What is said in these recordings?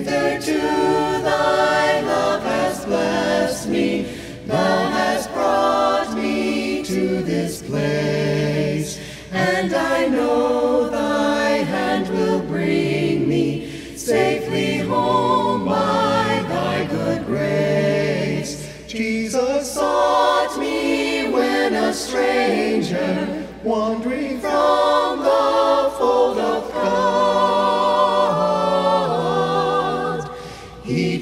Hitherto thy love has blessed me, thou hast brought me to this place, and I know thy hand will bring me safely home by thy good grace. Jesus sought me when a stranger, wandering from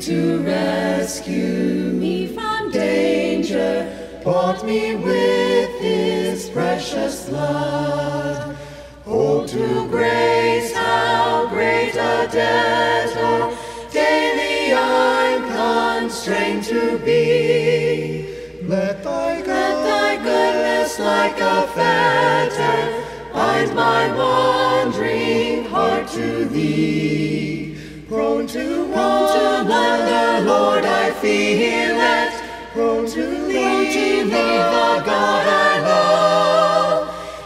to rescue me from danger bought me with his precious blood. Oh, to grace, how great a debtor daily I'm constrained to be. let thy Let thy goodness like a fetter bind my wandering heart to thee. prone to fearlet, prone to leave, to leave the God I love.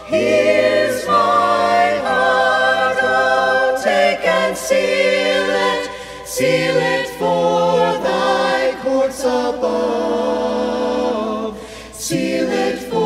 Here's my heart, oh, take and seal it, seal it for thy courts above, seal it for